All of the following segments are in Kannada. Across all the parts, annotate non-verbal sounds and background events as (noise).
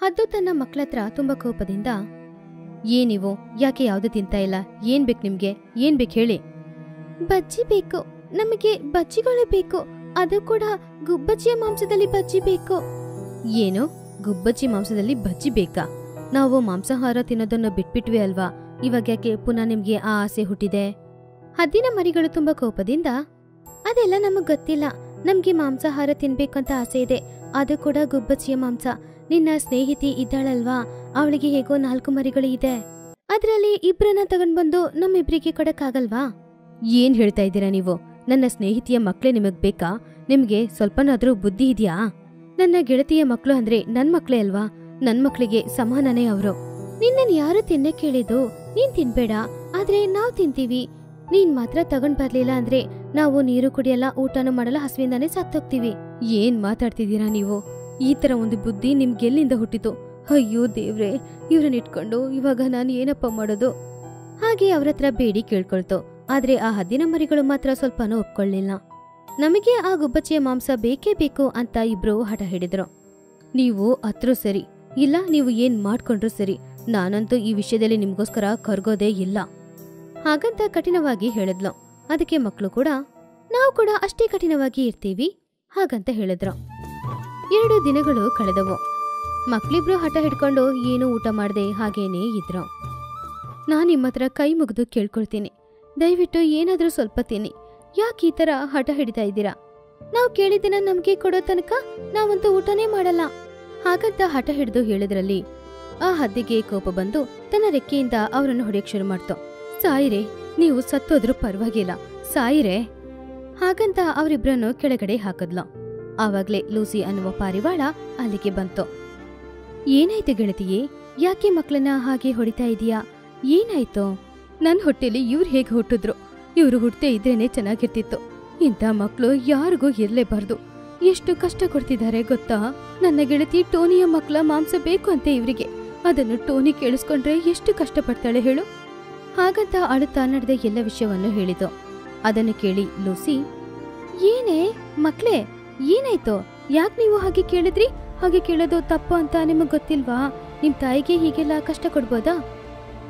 ಹದ್ದು ತನ್ನ ಮಕ್ಕಳತ್ರ ತುಂಬಾ ಕೋಪದಿಂದ, ಏನಿವು, ಯಾಕೆ ಯಾವ್ದು ತಿಂತಾ ಇಲ್ಲ? ಏನ್ ಬೇಕು ನಿಮ್ಗೆ? ಏನ್ ಬೇಕು ಹೇಳಿ? ಬಜ್ಜಿ ಬೇಕು. ನಮಗೆ ಬಜ್ಜಿಗಳೇ ಬೇಕು. ಅದು ಕೂಡ ಗುಬ್ಬಜ್ಜಿಯ ಮಾಂಸದಲ್ಲಿ ಬಜ್ಜಿ ಬೇಕು. ಏನು? ಗುಬ್ಬಜ್ಜಿ ಮಾಂಸದಲ್ಲಿ ಬಜ್ಜಿ ಬೇಕಾ? ನಾವು ಮಾಂಸಾಹಾರ ತಿನ್ನೋದನ್ನು ಬಿಟ್ಬಿಟ್ವಿ ಅಲ್ವಾ? ಇವಾಗ ಯಾಕೆ ಪುನಃ ನಿಮ್ಗೆ ಆ ಆಸೆ ಹುಟ್ಟಿದೆ? ಹದ್ದಿನ ಮರಿಗಳು ತುಂಬಾ ಕೋಪದಿಂದ? ಅದೆಲ್ಲ ನಮಗ್ ಗೊತ್ತಿಲ್ಲ. ನಮ್ಗೆ ಮಾಂಸಾಹಾರ ತಿನ್ಬೇಕಂತ ಆಸೆ ಇದೆ. ಅದು ಕೂಡ ಗುಬ್ಬಚ್ಚಿಯ ಮಾಂಸ. ನಿನ್ನ ಸ್ನೇಹಿತಿ ಇದ್ದಾಳಲ್ವಾ? ಅವಳಿಗೆ ಹೇಗೋ ನಾಲ್ಕು ಮರಿಗಳು ಇದೆ. ಅದ್ರಲ್ಲಿ ಇಬ್ರನ್ನ ತಗೊಂಡ್ಬಂದು ನಮ್ಮಿಬ್ರಿಗೆ ಕೊಡಕ್ಕಾಗಲ್ವಾ? ಏನ್ ಹೇಳ್ತಾ ಇದ್ದೀರಾ ನೀವು? ನನ್ನ ಸ್ನೇಹಿತಿಯ ಮಕ್ಳೇ ನಿಮಗ್ ಬೇಕಾ? ನಿಮ್ಗೆ ಸ್ವಲ್ಪನಾದ್ರೂ ಬುದ್ಧಿ ಇದೆಯಾ? ನನ್ನ ಗೆಳತಿಯ ಮಕ್ಳು ಅಂದ್ರೆ ನನ್ ಮಕ್ಳೇ ಅಲ್ವಾ? ನನ್ ಮಕ್ಳಿಗೆ ಸಮಾನನೇ ಅವರು. ನಿನ್ನನ್ ಯಾರು ತಿನ್ನೆ ಕೇಳಿದ್ದು? ನೀನ್ ತಿನ್ಬೇಡ. ಆದ್ರೆ ನಾವ್ ತಿಂತೀವಿ. ನೀನ್ ಮಾತ್ರ ತಗೊಂಡ್ ಬರ್ಲಿಲ್ಲ ಅಂದ್ರೆ ನಾವು ನೀರು ಕುಡಿಯಲ್ಲ ಊಟನೂ ಮಾಡಲ್ಲ ಹಸುವಿಂದಾನೇ ಸತ್ತೋಗ್ತೀವಿ. ಏನ್ ಮಾತಾಡ್ತಿದ್ದೀರಾ ನೀವು? ಈ ತರ ಒಂದು ಬುದ್ಧಿ ನಿಮ್ಗೆ ಎಲ್ಲಿಂದ ಹುಟ್ಟಿತು? ಅಯ್ಯೋ ದೇವ್ರೆ, ಇವ್ರನ್ನ ಇಟ್ಕೊಂಡು ಇವಾಗ ನಾನು ಏನಪ್ಪ ಮಾಡೋದು? ಹಾಗೆ ಅವ್ರ ಹತ್ರ ಬೇಡಿ ಕೇಳ್ಕೊಳ್ತು. ಆದ್ರೆ ಆ ಹದ್ದಿನ ಮರಿಗಳು ಮಾತ್ರ ಸ್ವಲ್ಪನೂ ಒಪ್ಕೊಳ್ಳಿಲ್ಲ. ನಮಗೆ ಆ ಗುಬ್ಬಚ್ಚಿಯ ಮಾಂಸ ಬೇಕೇ ಬೇಕು ಅಂತ ಇಬ್ರು ಹಠ ಹಿಡಿದ್ರು. ನೀವು ಅತ್ರೂ ಸರಿ. ಇಲ್ಲ, ನೀವು ಏನ್ ಮಾಡ್ಕೊಂಡ್ರು ಸರಿ. ನಾನಂತೂ ಈ ವಿಷಯದಲ್ಲಿ ನಿಮ್ಗೋಸ್ಕರ ಕರ್ಗೋದೇ ಇಲ್ಲ. ಹಾಗಂತ ಕಠಿಣವಾಗಿ ಹೇಳಿದ್ಲು. ಅದಕ್ಕೆ ಮಕ್ಕಳು ಕೂಡ, ನಾವು ಕೂಡ ಅಷ್ಟೇ ಕಠಿಣವಾಗಿ ಇರ್ತೀವಿ, ಹಾಗಂತ ಹೇಳಿದ್ರು. ಎರಡು ದಿನಗಳು ಕಳೆದವು. ಮಕ್ಳಿಬ್ರು ಹಠ ಹಿಡ್ಕೊಂಡು ಏನು ಊಟ ಮಾಡದೆ ಹಾಗೇನೇ ಇದ್ರು. ನಾನು ನಿಮ್ಮ ಹತ್ರ ಕೈ ಮುಗಿದು ಕೇಳ್ಕೊಳ್ತೀನಿ. ದಯವಿಟ್ಟು ಏನಾದರೂ ಸ್ವಲ್ಪ ತಿನ್ನಿ. ಯಾಕೆ ಈ ಥರ ಹಠ ಹಿಡಿತಾ ಇದ್ದೀರಾ? ನಾವು ಕೇಳಿದ್ದನ್ನ ನಮಗೆ ಕೊಡೋ ತನಕ ನಾವಂತೂ ಊಟನೇ ಮಾಡಲ್ಲ. ಹಾಗಂತ ಹಠ ಹಿಡಿದು ಹೇಳಿದ್ರಲ್ಲಿ ಆ ಹದ್ದಿಗೆ ಕೋಪ ಬಂದು ತನ್ನ ರೆಕ್ಕೆಯಿಂದ ಅವರನ್ನು ಹೊಡೆಯಕ್ಕೆ ಶುರು ಮಾಡ್ತು. ಸಾಯಿರೆ, ನೀವು ಸತ್ತೋದ್ರೂ ಪರವಾಗಿಲ್ಲ. ಸಾಯಿರೆ. ಹಾಗಂತ ಅವರಿಬ್ರನ್ನು ಕೆಳಗಡೆ ಹಾಕದ್ಲು. ಆವಾಗ್ಲೇ ಲೂಸಿ ಅನ್ನುವ ಪಾರಿವಾಳ ಅಲ್ಲಿಗೆ ಬಂತು. ಏನಾಯ್ತು ಗೆಳತಿಯೇ? ಯಾಕೆ ಮಕ್ಕಳನ್ನ ಹಾಗೆ ಹೊಡಿತಾ ಇದೀಯಾ? ಏನಾಯ್ತು? ನನ್ನ ಹೊಟ್ಟೆಲಿ ಇವ್ರು ಹೇಗೆ ಹುಟ್ಟಿದ್ರು? ಇವ್ರು ಹುಟ್ಟದೆ ಇದ್ರೇನೆ ಚೆನ್ನಾಗಿರ್ತಿತ್ತು. ಇಂಥ ಮಕ್ಕಳು ಯಾರಿಗೂ ಇರಲೇಬಾರ್ದು. ಎಷ್ಟು ಕಷ್ಟ ಕೊಡ್ತಿದ್ದಾರೆ ಗೊತ್ತಾ? ನನ್ನ ಗೆಳತಿ ಟೋನಿಯ ಮಕ್ಕಳ ಮಾಂಸ ಬೇಕು ಅಂತೆ ಇವರಿಗೆ. ಅದನ್ನು ಟೋನಿ ಕೇಳಿಸ್ಕೊಂಡ್ರೆ ಎಷ್ಟು ಕಷ್ಟಪಡ್ತಾಳೆ ಹೇಳು? ಹಾಗಂತ ಅಳುತ್ತಾ ನಡೆದ ಎಲ್ಲ ವಿಷಯವನ್ನು ಹೇಳಿತು. ಅದನ್ನು ಕೇಳಿ ಲೂಸಿ, ಏನೇ ಮಕ್ಳೇ ಏನಾಯ್ತು? ಯಾಕೆ ನೀವು ಹಾಗೆ ಕೇಳಿದ್ರಿ? ಹಾಗೆ ಕೇಳೋದು ತಪ್ಪು ಅಂತ ನಿಮಗೆ ಗೊತ್ತಿಲ್ವಾ? ನಿಮ್ ತಾಯಿಗೆ ಹೀಗೆಲ್ಲ ಕಷ್ಟ ಕೊಡ್ಬೋದಾ?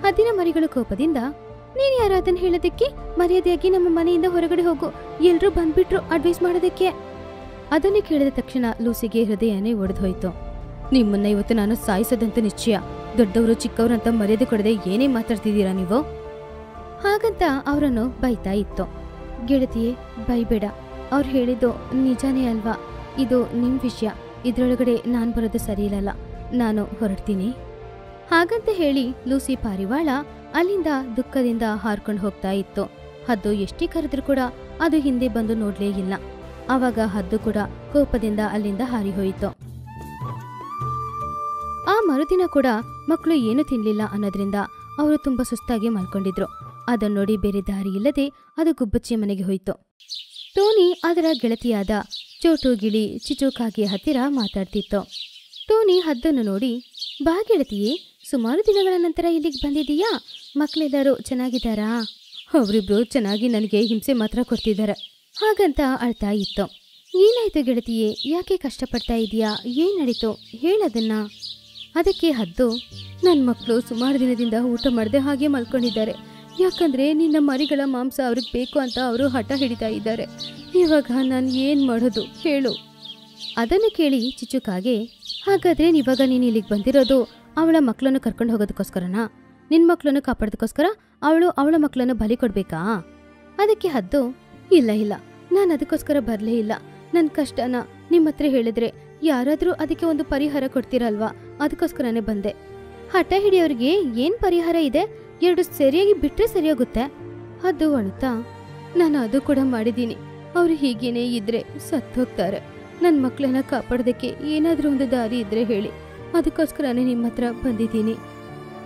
ಅದಿನ ಮರಿಗಳ ಕೋಪದಿಂದ, ನೀನ್ ಯಾರು ಅದನ್ನ ಹೇಳೋದಕ್ಕೆ? ಮರ್ಯಾದೆಯಾಗಿ ನಮ್ಮ ಮನೆಯಿಂದ ಹೊರಗಡೆ ಹೋಗು. ಎಲ್ರೂ ಬಂದ್ಬಿಟ್ರು ಅಡ್ವೈಸ್ ಮಾಡೋದಕ್ಕೆ. ಅದನ್ನೇ ಕೇಳಿದ ತಕ್ಷಣ ಲೂಸಿಗೆ ಹೃದಯನೇ ಒಡೆದೋಯ್ತು. ನಿಮ್ಮನ್ನ ಇವತ್ತು ನಾನು ಸಾಯಿಸದಂತ ನಿಶ್ಚಯ. ದೊಡ್ಡವರು, ಚಿಕ್ಕವರಂತ ಮರ್ಯಾದೆ ಕೊಡದೆ ಏನೇ ಮಾತಾಡ್ತಿದ್ದೀರಾ ನೀವು? ಹಾಗಂತ ಅವರನ್ನು ಬೈತಾ ಇತ್ತು. ಗೆಳತಿಯೇ, ಬೈಬೇಡ. ಅವ್ರು ಹೇಳಿದ್ದು ನಿಜಾನೇ ಅಲ್ವಾ? ಇದು ನಿಮ್ ವಿಷಯ. ಇದರೊಳಗಡೆ ನಾನು ಬರೋದು ಸರಿಯಿಲ್ಲಲ್ಲ. ನಾನು ಹೊರಡ್ತೀನಿ. ಹಾಗಂತ ಹೇಳಿ ಲೂಸಿ ಪಾರಿವಾಳ ಅಲ್ಲಿಂದ ದುಃಖದಿಂದ ಹಾರ್ಕೊಂಡು ಹೋಗ್ತಾ ಇತ್ತು. ಹದ್ದು ಎಷ್ಟೇ ಕರೆದ್ರೂ ಕೂಡ ಅದು ಹಿಂದೆ ಬಂದು ನೋಡಲೇ ಇಲ್ಲ. ಆವಾಗ ಹದ್ದು ಕೂಡ ಕೋಪದಿಂದ ಅಲ್ಲಿಂದ ಹಾರಿ ಹೋಯಿತು. ಆ ಮರುದಿನ ಕೂಡ ಮಕ್ಕಳು ಏನು ತಿನ್ನಲಿಲ್ಲ ಅನ್ನೋದ್ರಿಂದ ಅವರು ತುಂಬಾ ಸುಸ್ತಾಗಿ ಮಲ್ಕೊಂಡಿದ್ರು. ಅದನ್ನು ನೋಡಿ ಬೇರೆ ದಾರಿ ಇಲ್ಲದೆ ಅದು ಗುಬ್ಬಚ್ಚಿ ಮನೆಗೆ ಹೋಯಿತು. ಟೋನಿ ಅದರ ಗೆಳತಿಯಾದ ಚೋಟು ಗಿಳಿ ಚಿಚುಕಾಗಿಯ ಹತ್ತಿರ ಮಾತಾಡ್ತಿತ್ತು. ಟೋನಿ ಹದ್ದನ್ನು ನೋಡಿ, ಬಾ ಗೆಳತಿಯೇ, ಸುಮಾರು ದಿನಗಳ ನಂತರ ಇಲ್ಲಿಗೆ ಬಂದಿದೀಯಾ ಮಕ್ಕಳೆಲ್ಲರೂ ಚೆನ್ನಾಗಿದ್ದಾರಾ? ಅವರಿಬ್ರು ಚೆನ್ನಾಗಿ ನನಗೆ ಹಿಂಸೆ ಮಾತ್ರ ಕೊಡ್ತಿದ್ದಾರೆ. ಹಾಗಂತ ಅಳ್ತಾ ಇತ್ತು. ಏನಾಯ್ತು ಗೆಳತಿಯೇ, ಯಾಕೆ ಕಷ್ಟಪಡ್ತಾ ಇದೀಯಾ ಏನ್ ನಡೀತು? ಹೇಳದನ್ನ ಅದಕ್ಕೆ ಹದ್ದು ನನ್ನ ಮಕ್ಕಳು ಸುಮಾರು ದಿನದಿಂದ ಊಟ ಮಾಡದೆ ಹಾಗೆ ಮಲ್ಕೊಂಡಿದ್ದಾರೆ. ಯಾಕಂದ್ರೆ ನಿನ್ನ ಮರಿಗಳ ಮಾಂಸ ಅವ್ರಿಗೆ ಬೇಕು ಅಂತ ಅವರು ಹಠ ಹಿಡಿತಾ ಇದ್ದಾರೆ. ಇವಾಗ ನಾನು ಏನು ಮಾಡೋದು? ಹೇಳು. ಅದನ್ನು ಕೇಳಿ ಚಿಚುಕಾಗೆ ಹಾಗಾದ್ರೆ ಇವಾಗ ನೀನು ಇಲ್ಲಿಗೆ ಬಂದಿರೋದು ಅವಳ ಮಕ್ಕಳನ್ನು ಕರ್ಕೊಂಡು ಹೋಗೋದಕ್ಕೋಸ್ಕರನಾ? ನಿನ್ನ ಮಕ್ಕಳನ್ನು ಕಾಪಾಡೋದಕ್ಕೋಸ್ಕರ ಅವಳು ಅವಳ ಮಕ್ಕಳನ್ನು ಬಲಿ ಕೊಡಬೇಕಾ? ಅದಕ್ಕೆ ಹದ್ದು, ಇಲ್ಲ ಇಲ್ಲ. ನಾನು ಅದಕ್ಕೋಸ್ಕರ ಬರಲೇ ಇಲ್ಲ. ನನ್ನ ಕಷ್ಟನ ನಿಮ್ಮ ಹತ್ರ ಹೇಳಿದ್ರೆ ಯಾರಾದರೂ ಅದಕ್ಕೆ ಒಂದು ಪರಿಹಾರ ಕೊಡ್ತೀರಲ್ವಾ? ಅದಕ್ಕೋಸ್ಕರನೇ ಬಂದೆ. ಹಠ ಹಿಡಿಯೋರಿಗೆ ಏನು ಪರಿಹಾರ ಇದೆ? ಎರಡು ಸರಿಯಾಗಿ ಬಿಟ್ಟರೆ ಸರಿಯಾಗುತ್ತೆ. ಅದು ಅಳುತ್ತಾ ನಾನು ಅದು ಕೂಡ ಮಾಡಿದ್ದೀನಿ. ಅವರು ಹೀಗೇನೆ ಇದ್ರೆ ಸತ್ತೋಗ್ತಾರೆ ನನ್ನ ಮಕ್ಕಳನ್ನ ಕಾಪಾಡೋದಕ್ಕೆ ಏನಾದರೂ ಒಂದು ದಾರಿ ಇದ್ರೆ ಹೇಳಿ. ಅದಕ್ಕೋಸ್ಕರನೇ ನಿಮ್ಮ ಹತ್ರ ಬಂದಿದ್ದೀನಿ.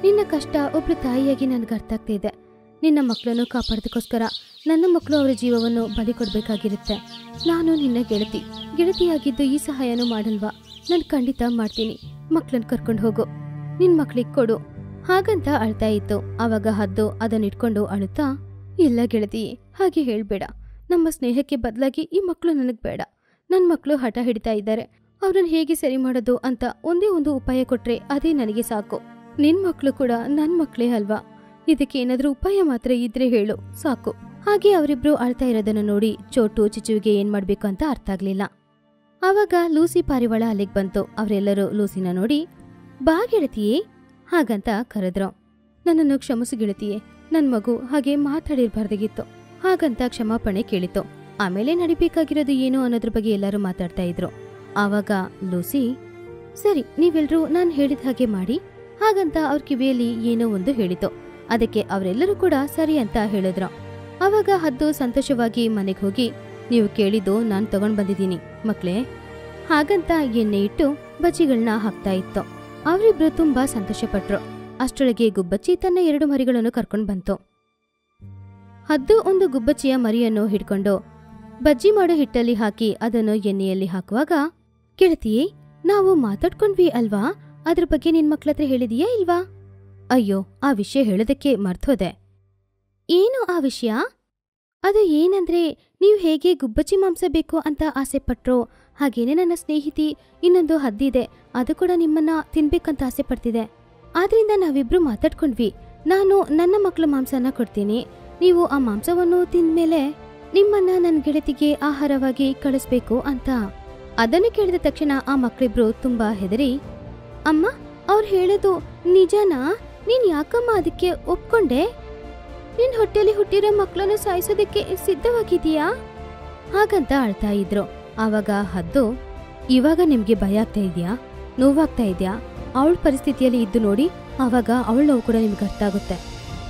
ನಿನ್ನ ಕಷ್ಟ ಒಬ್ಬರು ತಾಯಿಯಾಗಿ ನನಗೆ ಅರ್ಥ ಆಗ್ತಾ ಇದೆ. ನಿನ್ನ ಮಕ್ಕಳನ್ನು ಕಾಪಾಡೋದಕ್ಕೋಸ್ಕರ ನನ್ನ ಮಕ್ಕಳು ಅವರ ಜೀವವನ್ನು ಬಲಿ ಕೊಡಬೇಕಾಗಿರುತ್ತೆ. ನಾನು ನಿನ್ನ ಗೆಳತಿ. ಗೆಳತಿಯಾಗಿದ್ದು ಈ ಸಹಾಯನೂ ಮಾಡಲ್ವಾ? ನಾನು ಖಂಡಿತ ಮಾಡ್ತೀನಿ. ಮಕ್ಕಳನ್ನ ಕರ್ಕೊಂಡು ಹೋಗು. ನಿನ್ನ ಮಕ್ಕಳಿಗೆ ಕೊಡು. ಹಾಗಂತ ಅಳ್ತಾ ಇತ್ತು. ಆವಾಗ ಹದ್ದು ಅದನ್ನ ಇಟ್ಕೊಂಡು ಅಳುತ್ತಾ, ಇಲ್ಲ ಗೆಳತಿ, ಹಾಗೆ ಹೇಳ್ಬೇಡ. ನಮ್ಮ ಸ್ನೇಹಕ್ಕೆ ಬದಲಾಗಿ ಈ ಮಕ್ಕಳು ನನಗೆ ಬೇಡ. ನನ್ನ ಮಕ್ಕಳು ಹಠ ಹಿಡಿತಾ ಇದ್ದಾರೆ. ಅವ್ರನ್ನ ಹೇಗೆ ಸರಿ ಮಾಡೋದು ಅಂತ ಒಂದೇ ಒಂದು ಉಪಾಯ ಕೊಟ್ರೆ ಅದೇ ನನಗೆ ಸಾಕು. ನಿನ್ ಮಕ್ಳು ಕೂಡ ನನ್ ಮಕ್ಳೇ ಅಲ್ವಾ? ಇದಕ್ಕೆ ಏನಾದ್ರೂ ಉಪಾಯ ಮಾತ್ರ ಇದ್ರೆ ಹೇಳು. ಸಾಕು. ಹಾಗೆ ಅವರಿಬ್ರು ಅಳ್ತಾ ಇರೋದನ್ನ ನೋಡಿ ಚೋಟು ಚಿಚುವಿಗೆ ಏನ್ ಮಾಡ್ಬೇಕು ಅಂತ ಅರ್ಥ ಆಗ್ಲಿಲ್ಲ. ಆವಾಗ ಲೂಸಿ ಪಾರಿವಾಳ ಅಲ್ಲಿಗೆ ಬಂತು. ಅವರೆಲ್ಲರೂ ಲೂಸಿನ ನೋಡಿ, ಬಾ ಗೆಳತಿಯೇ ಹಾಗಂತ ಕರೆದ್ರು. ನನ್ನನ್ನು ಕ್ಷಮಿಸು ಗೆಳತಿಯೇ ನನ್ ಮಗು ಹಾಗೆ ಮಾತಾಡಿರ್ಬಾರ್ದಾಗಿತ್ತು. ಹಾಗಂತ ಕ್ಷಮಾಪಣೆ ಕೇಳಿತು. ಆಮೇಲೆ ನಡಿಬೇಕಾಗಿರೋದು ಏನು ಅನ್ನೋದ್ರ ಬಗ್ಗೆ ಎಲ್ಲರೂ ಮಾತಾಡ್ತಾ ಇದ್ರು. ಆವಾಗ ಲೂಸಿ, ಸರಿ ನೀವೆಲ್ಲರೂ ನಾನು ಹೇಳಿದ ಹಾಗೆ ಮಾಡಿ. ಹಾಗಂತ ಅವ್ರ ಕಿವಿಯಲ್ಲಿ ಏನೋ ಒಂದು ಹೇಳಿತು. ಅದಕ್ಕೆ ಅವರೆಲ್ಲರೂ ಕೂಡ ಸರಿ ಅಂತ ಹೇಳಿದ್ರು. ಅವಾಗ ಹದ್ದು ಸಂತೋಷವಾಗಿ ಮನೆಗೆ ಹೋಗಿ, ನೀವು ಕೇಳಿದ್ದು ನಾನು ತಗೊಂಡ್ ಬಂದಿದ್ದೀನಿ, ಮಕ್ಳೇ. ಹಾಗಂತ ಎಣ್ಣೆ ಇಟ್ಟು ಬಜ್ಜಿಗಳನ್ನ ಹಾಕ್ತಾ ಇತ್ತು. ಅವರಿಬ್ರು ತುಂಬಾ ಸಂತೋಷಪಟ್ರು. ಅಷ್ಟೊಳಗೆ ಗುಬ್ಬಚ್ಚಿ ತನ್ನ ಎರಡು ಮರಿಗಳನ್ನು ಕರ್ಕೊಂಡು ಬಂತು. ಹದ್ದು ಒಂದು ಗುಬ್ಬಚ್ಚಿಯ ಮರಿಯನ್ನು ಹಿಡ್ಕೊಂಡು ಬಜ್ಜಿ ಮಾಡೋ ಹಿಟ್ಟಲ್ಲಿ ಹಾಕಿ ಅದನ್ನು ಎಣ್ಣೆಯಲ್ಲಿ ಹಾಕುವಾಗ, ಗೆಳತಿಯೇ, ನಾವು ಮಾತಾಡ್ಕೊಂಡ್ವಿ ಅಲ್ವಾ? ಅದ್ರ ಬಗ್ಗೆ ನಿನ್ ಮಕ್ಳತ್ರ ಹೇಳಿದೀಯಾ ಇಲ್ವಾ? ಅಯ್ಯೋ, ಆ ವಿಷಯ ಹೇಳೋದಕ್ಕೆ ಮರ್ತೋದೆ. ಏನು ಆ ವಿಷಯ? ಅದು ಏನಂದ್ರೆ, ನೀವು ಹೇಗೆ ಗುಬ್ಬಚ್ಚಿ ಮಾಂಸ ಬೇಕು ಅಂತ ಆಸೆ ಪಟ್ರೋ ಹಾಗೇನೆ ನನ್ನ ಸ್ನೇಹಿತಿ ಇನ್ನೊಂದು ಹದ್ದಿದೆ. ಅದು ಕೂಡ ನಿಮ್ಮನ್ನ ತಿನ್ಬೇಕಂತ ಆಸೆ ಪಡ್ತಿದೆ. ಆದ್ರಿಂದ ನಾವಿಬ್ರು ಮಾತಾಡ್ಕೊಂಡ್ವಿ. ನಾನು ನನ್ನ ಮಕ್ಕಳ ಮಾಂಸನ ಕೊಡ್ತೀನಿ. ನೀವು ಆ ಮಾಂಸವನ್ನು ತಿಂದ್ಮೇಲೆ ನಿಮ್ಮನ್ನ ನನ್ನ ಗೆಳತಿಗೆ ಆಹಾರವಾಗಿ ಕಳಿಸ್ಬೇಕು ಅಂತ. ಅದನ್ನು ಕೇಳಿದ ತಕ್ಷಣ ಆ ಮಕ್ಕಳಿಬ್ರು ತುಂಬಾ ಹೆದರಿ, ಅಮ್ಮ, ಅವ್ರು ಹೇಳೋದು ನಿಜನಾ? ನೀನ್ ಯಾಕಮ್ಮ ಅದಕ್ಕೆ ಒಪ್ಕೊಂಡೆ? ನಿನ್ ಹೊಟ್ಟೆಯಲ್ಲಿ ಹುಟ್ಟಿರೋ ಮಕ್ಕಳನ್ನು ಸಾಯಿಸೋದಕ್ಕೆ ಸಿದ್ಧವಾಗಿದೀಯಾ ಹಾಗಂತ ಅಳ್ತಾ ಇದ್ರು. ಆವಾಗ ಹದ್ದು, ಇವಾಗ ನಿಮಗೆ ಭಯ ಆಗ್ತಾ ಇದೆಯಾ? ನೋವಾಗ್ತಾ ಇದೆಯಾ? ಅವಳ ಪರಿಸ್ಥಿತಿಯಲ್ಲಿ ಇದ್ದು ನೋಡಿ, ಆವಾಗ ಅವಳ ನೋವು ಕೂಡ ನಿಮ್ಗೆ ಅರ್ಥ ಆಗುತ್ತೆ.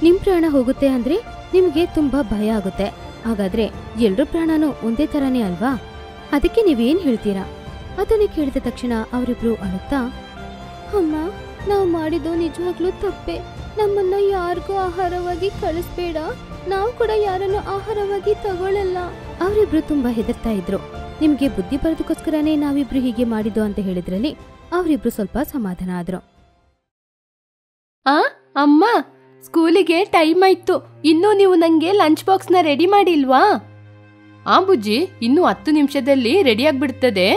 ನಿಮ್ ಪ್ರಾಣ ಹೋಗುತ್ತೆ ಅಂದ್ರೆ ನಿಮಗೆ ತುಂಬಾ ಭಯ ಆಗುತ್ತೆ. ಹಾಗಾದ್ರೆ ಎಲ್ರ ಪ್ರಾಣನೂ ಒಂದೇ ತರನೇ ಅಲ್ವಾ? ಅದಕ್ಕೆ ನೀವೇನ್ ಹೇಳ್ತೀರಾ? ಅದನ್ನ ಕೇಳಿದ ತಕ್ಷಣ ಅವರಿಬ್ರು ಅಳುತ್ತಾ, ಅಮ್ಮ, ನಾವು ಮಾಡಿದ್ದು ನಿಜವಾಗ್ಲೂ ತಪ್ಪೆ. ನಮ್ಮನ್ನ ಯಾರಿಗೂ ಆಹಾರವಾಗಿ ಕಳಿಸ್ಬೇಡ. ನಾವು ಕೂಡ ಯಾರನ್ನು ಆಹಾರವಾಗಿ ತಗೊಳ್ಳಲ್ಲ ಅವರಿಬ್ರು ತುಂಬಾ ಹೆದರ್ತಾ ಇದ್ರು. ನಿಮ್ಗೆ ಬುದ್ಧಿ ಬರೋದಕ್ಕೋಸ್ಕರನೇ ನಾವಿಬ್ರು ಹೀಗೆ ಮಾಡಿದ್ದು ಅಂತ ಹೇಳಿದ್ರಲ್ಲಿ ಅವರಿಬ್ರು ಸ್ವಲ್ಪ ಸಮಾಧಾನ ಆದ್ರು. ಆ ಅಮ್ಮ ಸ್ಕೂಲಿಗೆ ಟೈಮ್ ಆಯ್ತು. ಇನ್ನೂ ನೀವು ನಂಗೆ ಲಂಚ್ ಬಾಕ್ಸ್ನ ರೆಡಿ ಮಾಡಿಲ್ವಾ? ಆ ಬುಜ್ಜಿ ಇನ್ನು ಹತ್ತು ನಿಮಿಷದಲ್ಲಿ ರೆಡಿ ಆಗ್ಬಿಡ್ತದೆ.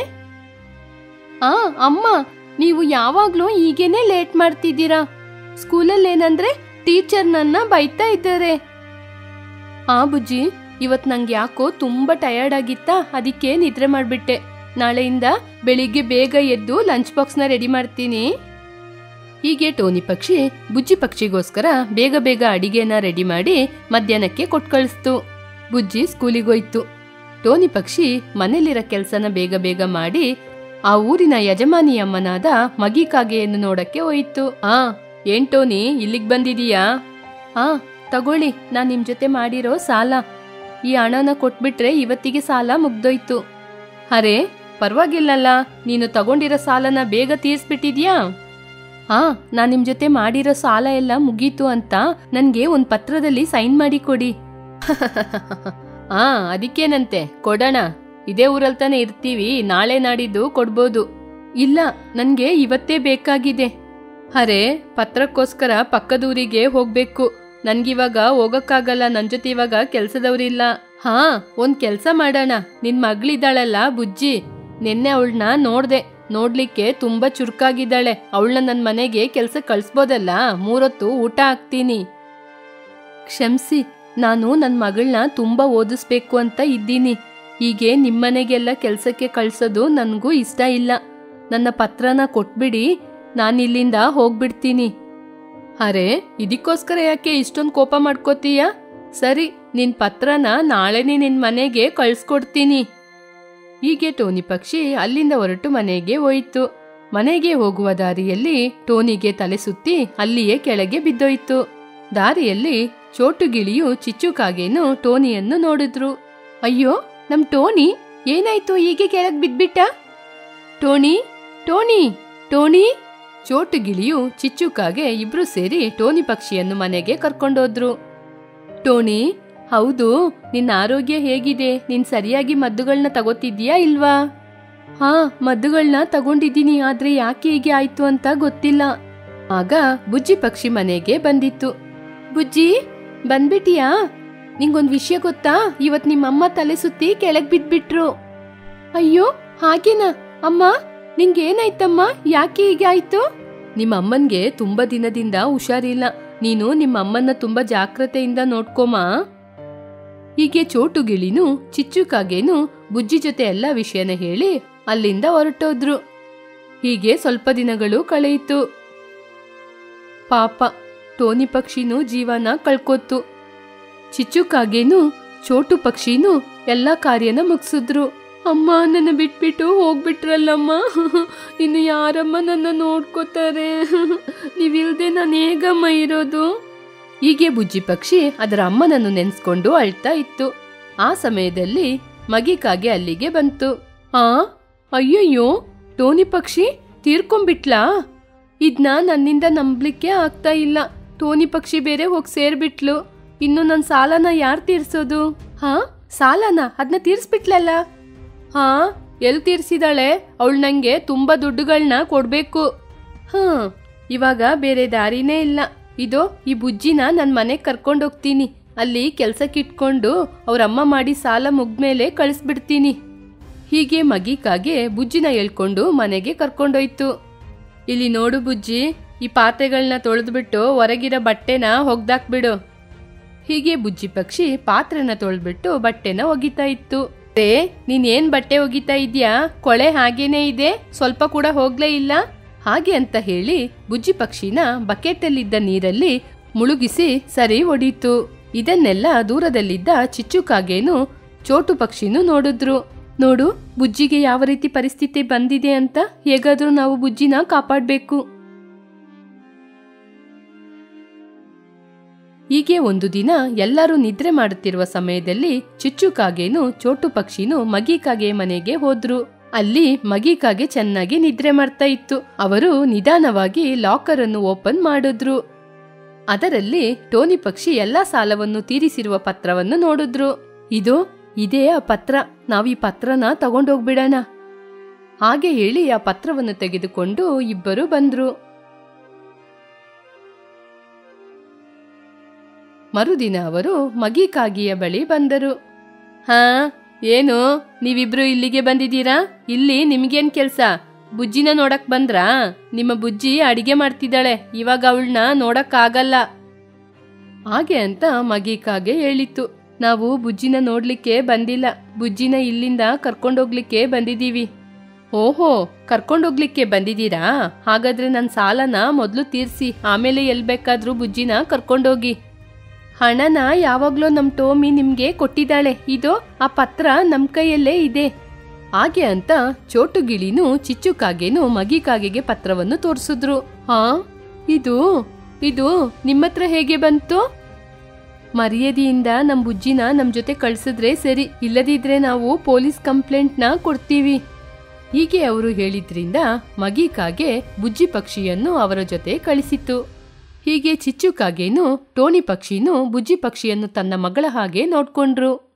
ಆ ಅಮ್ಮ ನೀವು ಯಾವಾಗ್ಲೂ ಹೀಗೇನೆ ಲೇಟ್ ಮಾಡ್ತಿದ್ದೀರಾ? ಸ್ಕೂಲಲ್ಲಿ ಏನಂದ್ರೆ ಟೀಚರ್ ನನ್ನ ಬೈತಾ ಇದ್ದಾರೆ. ಆ ಬುಜ್ಜಿ ಇವತ್ ನಂಗೆ ಯಾಕೋ ತುಂಬಾ ಟಯರ್ಡ್ ಆಗಿತ್ತಾ, ಅದಕ್ಕೆ ನಿದ್ರೆ ಮಾಡಿಬಿಟ್ಟೆ. ನಾಳೆಯಿಂದ ಬೆಳಿಗ್ಗೆ ಬೇಗ ಎದ್ದು ಲಂಚ್ ಬಾಕ್ಸ್ನ ರೆಡಿ ಮಾಡ್ತೀನಿ. ಹೀಗೆ ಟೋನಿ ಪಕ್ಷಿ ಬುಜ್ಜಿ ಪಕ್ಷಿಗೋಸ್ಕರ ಬೇಗ ಬೇಗ ಅಡಿಗೆನ ರೆಡಿ ಮಾಡಿ ಮಧ್ಯಾಹ್ನಕ್ಕೆ ಕೊಟ್ ಕಳಿಸ್ತು. ಬುಜ್ಜಿ ಸ್ಕೂಲಿಗೋಯ್ತು ಟೋನಿ ಪಕ್ಷಿ ಮನೇಲಿರೋ ಕೆಲಸನ ಬೇಗ ಬೇಗ ಮಾಡಿ ಆ ಊರಿನ ಯಜಮಾನಿ ಅಮ್ಮನಾದ ಮಗಿ ಕಾಗೆಯನ್ನು ನೋಡಕ್ಕೆ ಹೋಯಿತು. ಆ, ಏನ್ ಟೋನಿ, ಇಲ್ಲಿಗೆ ಬಂದಿದೀಯಾ? ಆ, ತಗೊಳ್ಳಿ, ನಾನು ನಿಮ್ ಜೊತೆ ಮಾಡಿರೋ ಸಾಲ. ಈ ಹಣನ ಕೊಟ್ಬಿಟ್ರೆ ಇವತ್ತಿಗೆ ಸಾಲ ಮುಗ್ದೋಯ್ತು. ಅರೆ, ಪರವಾಗಿಲ್ಲಲ್ಲ, ನೀನು ತಗೊಂಡಿರೋ ಸಾಲನ ಬೇಗ ತೀರ್ಸ್ಬಿಟ್ಟಿದ್ಯಾ? ಹಾ ನಾನು ನಿಮ್ ಜೊತೆ ಮಾಡಿರೋ ಸಾಲ ಎಲ್ಲ ಮುಗೀತು ಅಂತ ನನ್ಗೆ ಒಂದು ಪತ್ರದಲ್ಲಿ ಸೈನ್ ಮಾಡಿ ಕೊಡಿ. (laughs) ಹಾ ಅದಕ್ಕೇನಂತೆ, ಕೊಡೋಣ. ಇದೇ ಊರಲ್ಲಿ ತಾನೇ ಇರ್ತೀವಿ, ನಾಳೆ ನಾಡಿದ್ದು ಕೊಡ್ಬೋದು. ಇಲ್ಲ, ನನ್ಗೆ ಇವತ್ತೇ ಬೇಕಾಗಿದೆ. ಅರೆ, ಪತ್ರಕ್ಕೋಸ್ಕರ ಪಕ್ಕದೂರಿಗೆ ಹೋಗ್ಬೇಕು. ನನ್ಗಿವಾಗ ಹೋಗಕ್ಕಾಗಲ್ಲ, ನನ್ ಜೊತೆ ಇವಾಗ ಕೆಲ್ಸದವ್ರಿಲ್ಲ ಹಾ, ಒಂದ್ ಕೆಲ್ಸ ಮಾಡೋಣ. ನಿನ್ ಮಗಳಿದ್ದಾಳಲ್ಲ ಬುಜ್ಜಿ. ನಿನ್ನೆ ಅವಳನ್ನ ನೋಡ್ದೆ. ನೋಡ್ಲಿಕ್ಕೆ ತುಂಬಾ ಚುರುಕಾಗಿದ್ದಾಳೆ. ಅವಳನ್ನ ನನ್ ಮನೆಗೆ ಕೆಲ್ಸ ಕಳ್ಸ್ಬೋದಲ್ಲ? ಮೂರೊತ್ತು ಊಟ ಹಾಕ್ತೀನಿ. ಕ್ಷಮ್ಸಿ, ನಾನು ನನ್ನ ಮಗಳನ್ನ ತುಂಬಾ ಓದಿಸ್ಬೇಕು ಅಂತ ಇದ್ದೀನಿ. ಹೀಗೆ ನಿಮ್ಮನೆಗೆಲ್ಲ ಕೆಲ್ಸಕ್ಕೆ ಕಳ್ಸೋದು ನನಗೂ ಇಷ್ಟ ಇಲ್ಲ. ನನ್ನ ಪತ್ರನ ಕೊಟ್ಬಿಡಿ. ನಾನಿಲ್ಲಿಂದ ಹೋಗ್ಬಿಡ್ತೀನಿ. ಅರೆ, ಇದಕ್ಕೋಸ್ಕರ ಯಾಕೆ ಇಷ್ಟೊಂದು ಕೋಪ ಮಾಡ್ಕೋತೀಯ? ಸರಿ, ನಿನ್ ಪತ್ರನ ನಾಳೆನೇ ನಿನ್ ಮನೆಗೆ ಕಳ್ಸ್ಕೊಡ್ತೀನಿ. ಹೀಗೆ ಟೋನಿ ಪಕ್ಷಿ ಅಲ್ಲಿಂದ ಹೊರಟು ಮನೆಗೆ ಹೋಯಿತು. ಮನೆಗೆ ಹೋಗುವ ದಾರಿಯಲ್ಲಿ ಟೋನಿಗೆ ತಲೆ ಸುತ್ತಿ ಅಲ್ಲಿಯೇ ಕೆಳಗೆ ಬಿದ್ದೋಯ್ತು. ದಾರಿಯಲ್ಲಿ ಚೋಟುಗಿಳಿಯು ಚಿಚ್ಚುಕಾಗೇನು ಟೋನಿಯನ್ನು ನೋಡಿದ್ರು. ಅಯ್ಯೋ, ನಮ್ ಟೋನಿ, ಏನಾಯ್ತು ಹೀಗೆ ಕೆಳಗ್ ಬಿದ್ಬಿಟ್ಟ? Tony Tony Tony! ಚೋಟುಗಿಳಿಯು ಚಿಚ್ಚುಕಾಗೆ ಇಬ್ರು ಸೇರಿ ಟೋನಿ ಪಕ್ಷಿಯನ್ನು ಮನೆಗೆ ಕರ್ಕೊಂಡೋದ್ರು. ಟೋನಿ, ಹೌದು, ನಿನ್ನ ಆರೋಗ್ಯ ಹೇಗಿದೆ? ನೀನ್ ಸರಿಯಾಗಿ ಮದ್ದುಗಳನ್ನ ತಗೋತಿದ್ಯಾ ಇಲ್ವಾ? ಹಾ ಮದ್ದುಗಳನ್ನ ತಗೊಂಡಿದ್ದೀನಿ, ಆದ್ರೆ ಯಾಕೆ ಹೀಗೆ ಆಯ್ತು ಅಂತ ಗೊತ್ತಿಲ್ಲ. ಆಗ ಬುಜ್ಜಿ ಪಕ್ಷಿ ಮನೆಗೆ ಬಂದಿತ್ತು. ಬುಜ್ಜಿ ಬಂದ್ಬಿಟಿಯಾ ನಿಂಗೊಂದ್ ವಿಷಯ ಗೊತ್ತಾ? ಇವತ್ ನಿಮ್ಮಮ್ಮ ತಲೆ ಸುತ್ತಿ ಕೆಳಗ್ ಬಿದ್ಬಿಟ್ರು. ಅಯ್ಯೋ, ಹಾಗೇನಾ? ಅಮ್ಮ ನಿಂಗೇನಾಯ್ತಮ್ಮ? ಯಾಕೆ ಹೀಗೆ ಆಯ್ತು? ನಿಮ್ಮ ಅಮ್ಮನ್ಗೆ ತುಂಬಾ ದಿನದಿಂದ ಹುಷಾರಿಲ್ಲ. ನೀನು ನಿಮ್ಮ ಅಮ್ಮನ್ನ ತುಂಬಾ ಜಾಗ್ರತೆಯಿಂದ ನೋಡ್ಕೊಮ? ಹೀಗೆ ಚೋಟು ಗಿಳಿನು ಚಿಚ್ಚುಕಾಗೇನು ಬುಜ್ಜಿ ಜೊತೆ ಎಲ್ಲ ವಿಷಯನ ಹೇಳಿ ಅಲ್ಲಿಂದ ಹೊರಟೋದ್ರು. ಹೀಗೆ ಸ್ವಲ್ಪ ದಿನಗಳು ಕಳೆಯಿತು. ಪಾಪ, ಟೋನಿ ಪಕ್ಷಿನೂ ಜೀವನ ಕಳ್ಕೊತ್ತು. ಚಿಚ್ಚುಕಾಗೇನು, ಚೋಟು ಪಕ್ಷಿನೂ ಎಲ್ಲ ಕಾರ್ಯನ ಮುಗಿಸಿದ್ರು. ಅಮ್ಮ, ನನ್ನ ಬಿಟ್ಬಿಟ್ಟು ಹೋಗ್ಬಿಟ್ರಲ್ಲಮ್ಮ. ಇನ್ನು ಯಾರಮ್ಮ ನನ್ನ ನೋಡ್ಕೋತಾರೆ? ನೀವಿಲ್ದೆ ನಾನು ಹೇಗಮ್ಮ ಇರೋದು? ಹೀಗೆ ಬುಜ್ಜಿ ಪಕ್ಷಿ ಅದರ ಅಮ್ಮನನ್ನು ನೆನೆಸ್ಕೊಂಡು ಅಳ್ತಾ ಇತ್ತು. ಆ ಸಮಯದಲ್ಲಿ ಮಗಿಕಾಗೆ ಅಲ್ಲಿಗೆ ಬಂತು. ಆ, ಅಯ್ಯಯ್ಯೋ, ಟೋನಿ ಪಕ್ಷಿ ತೀರ್ಕೊಂಬಿಟ್ಲಾ ಇದನ್ನ ನನ್ನಿಂದ ನಂಬಲಿಕ್ಕೆ ಆಗ್ತಾ ಇಲ್ಲ. ಟೋನಿ ಪಕ್ಷಿ ಬೇರೆ ಹೋಗಿ ಸೇರ್ಬಿಟ್ಲು. ಇನ್ನು ನನ್ನ ಸಾಲನ ಯಾರು ತೀರ್ಸೋದು? ಹಾ, ಸಾಲನ? ಅದನ್ನ ತೀರ್ಸ್ಬಿಟ್ಲಲ್ಲ? ಹಾ ಎಲ್ಲಿ ತೀರಿಸಿದಾಳೆ? ಅವಳು ನಂಗೆ ತುಂಬ ದುಡ್ಡುಗಳನ್ನ ಕೊಡಬೇಕು. ಹಾ ಇವಾಗ ಬೇರೆ ದಾರಿನೇ ಇಲ್ಲ. ಇದು, ಈ ಬುಜ್ಜಿನ ನನ್ನ ಮನೆಗೆ ಕರ್ಕೊಂಡೋಗ್ತೀನಿ. ಅಲ್ಲಿ ಕೆಲಸಕ್ಕಿಟ್ಕೊಂಡು ಅವರಮ್ಮ ಮಾಡಿ ಸಾಲ ಮುಗ್ದ್ಮೇಲೆ ಕಳಿಸ್ಬಿಡ್ತೀನಿ. ಹೀಗೆ ಮಗಿಕಾಗೆ ಬುಜ್ಜಿನ ಹೇಳ್ಕೊಂಡು ಮನೆಗೆ ಕರ್ಕೊಂಡೋಯ್ತು. ಇಲ್ಲಿ ನೋಡು ಬುಜ್ಜಿ, ಈ ಪಾತ್ರೆಗಳನ್ನ ತೊಳೆದ್ಬಿಟ್ಟು ಹೊರಗಿರೋ ಬಟ್ಟೆನ ಹೊಗ್ದಾಕ್ಬಿಡು. ಹೀಗೆ ಬುಜ್ಜಿ ಪಕ್ಷಿ ಪಾತ್ರೆನ ತೊಳೆದ್ಬಿಟ್ಟು ಬಟ್ಟೆನ ಒಗಿತಾ ಇತ್ತು. ರೇ ನೀನ್ ಏನ್ ಬಟ್ಟೆ ಒಗಿತಾ ಇದ್ಯಾ? ಕೊಳೆ ಹಾಗೇನೇ ಇದೆ, ಸ್ವಲ್ಪ ಕೂಡ ಹೋಗ್ಲೇ ಇಲ್ಲ? ಹಾಗೆ ಅಂತ ಹೇಳಿ ಬುಜ್ಜಿ ಪಕ್ಷಿನ ಬಕೆಟಲ್ಲಿದ್ದ ನೀರಲ್ಲಿ ಮುಳುಗಿಸಿ ಸರಿ ಒಡೀತು. ಇದನ್ನೆಲ್ಲ ದೂರದಲ್ಲಿದ್ದ ಚಿಚ್ಚುಕಾಗೇನು ಚೋಟು ಪಕ್ಷಿನೂ ನೋಡಿದ್ರು. ನೋಡು, ಬುಜ್ಜಿಗೆ ಯಾವ ರೀತಿ ಪರಿಸ್ಥಿತಿ ಬಂದಿದೆ ಅಂತ ಹೇಗಾದ್ರೂ ನಾವು ಬುಜ್ಜಿನ ಕಾಪಾಡ್ಬೇಕು. ಹೀಗೆ ಒಂದು ದಿನ ಎಲ್ಲರೂ ನಿದ್ರೆ ಮಾಡುತ್ತಿರುವ ಸಮಯದಲ್ಲಿ ಚಿಚ್ಚುಕಾಗೇನು ಚೋಟು ಪಕ್ಷಿನು ಮಗಿಕಾಗೆ ಮನೆಗೆ ಹೋದ್ರು. ಅಲ್ಲಿ ಮಗಿಕಾಗೆ ಚೆನ್ನಾಗಿ ನಿದ್ರೆ ಮಾಡ್ತಾ ಇತ್ತು. ಅವರು ನಿಧಾನವಾಗಿ ಲಾಕರ್ ಅನ್ನು ಓಪನ್ ಮಾಡಿದ್ರು. ಅದರಲ್ಲಿ ಟೋನಿ ಪಕ್ಷಿ ಎಲ್ಲಾ ಸಾಲವನ್ನು ತೀರಿಸಿರುವ ಪತ್ರವನ್ನು ನೋಡಿದ್ರು. ಇದು, ಇದೇ ಆ ಪತ್ರ. ನಾವ್ ಈ ಪತ್ರನ ತಗೊಂಡೋಗ್ಬಿಡೋಣ. ಹಾಗೆ ಹೇಳಿ ಆ ಪತ್ರವನ್ನು ತೆಗೆದುಕೊಂಡು ಇಬ್ಬರು ಬಂದ್ರು. ಮರುದಿನ ಅವರು ಮಗಿಕಾಗಿಯ ಬಳಿ ಬಂದರು. ಹಾ, ಏನು? ನೀವಿಬ್ರು ಇಲ್ಲಿಗೆ ಬಂದಿದ್ದೀರಾ? ಇಲ್ಲಿ ನಿಮ್ಗೇನ್ ಕೆಲ್ಸ? ಬುಜ್ಜಿನ ನೋಡಕ್ ಬಂದ್ರಾ? ನಿಮ್ಮ ಬುಜ್ಜಿ ಅಡಿಗೆ ಮಾಡ್ತಿದ್ದಾಳೆ. ಇವಾಗ ಅವಳನ್ನ ನೋಡಕ್ಕಾಗಲ್ಲ. ಹಾಗೆ ಅಂತ ಮಗಿಕಾಗೆ ಹೇಳಿತ್ತು. ನಾವು ಬುಜ್ಜಿನ ನೋಡ್ಲಿಕ್ಕೆ ಬಂದಿಲ್ಲ. ಬುಜ್ಜಿನ ಇಲ್ಲಿಂದ ಕರ್ಕೊಂಡೋಗ್ಲಿಕ್ಕೆ ಬಂದಿದ್ದೀವಿ. ಓಹೋ, ಕರ್ಕೊಂಡೋಗ್ಲಿಕ್ಕೆ ಬಂದಿದ್ದೀರಾ? ಹಾಗಾದ್ರೆ ನನ್ನ ಸಾಲನ ಮೊದಲು ತೀರ್ಸಿ, ಆಮೇಲೆ ಎಲ್ಲಿ ಬೇಕಾದ್ರೂ ಬುಜ್ಜಿನ ಕರ್ಕೊಂಡೋಗಿ. ಹಣನ ಯಾವಾಗ್ಲೋ ನಮ್ ಟೋಮಿ ನಿಮ್ಗೆ ಕೊಟ್ಟಿದ್ದಾಳೆ. ಇದು ಆ ಪತ್ರ ನಮ್ ಕೈಯಲ್ಲೇ ಇದೆ. ಹಾಗೆ ಅಂತ ಚೋಟು ಗಿಳಿನು ಮಗಿ ಮಗಿಕಾಗೆಗೆ ಪತ್ರವನ್ನು ತೋರಿಸಿದ್ರು. ಹಾ, ಇದು ಇದು ನಿಮ್ಮತ್ರ ಹೇಗೆ ಬಂತು? ಮರ್ಯಾದೆಯಿಂದ ನಮ್ ಬುಜ್ಜಿನ ನಮ್ ಜೊತೆ ಕಳ್ಸಿದ್ರೆ ಸರಿ, ಇಲ್ಲದಿದ್ರೆ ನಾವು ಪೊಲೀಸ್ ಕಂಪ್ಲೇಂಟ್ನ ಕೊಡ್ತೀವಿ. ಹೀಗೆ ಅವರು ಹೇಳಿದ್ರಿಂದ ಮಗಿಕಾಗೆ ಬುಜ್ಜಿ ಪಕ್ಷಿಯನ್ನು ಅವರ ಜೊತೆ ಕಳಿಸಿತು ಹೀಗೆ ಚಿಚ್ಚುಕಾಗೇನು ಟೋನಿ ಪಕ್ಷಿನೂ ಬುಜ್ಜಿ ಪಕ್ಷಿಯನ್ನು ತನ್ನ ಮಗಳ ಹಾಗೆ ನೋಡ್ಕೊಂಡ್ರು.